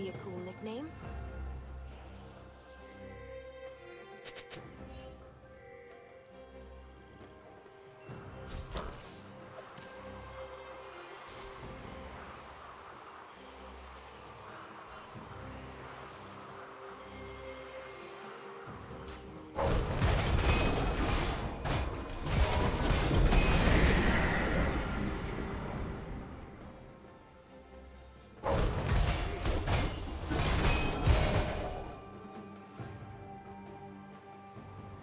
Be a cool nickname.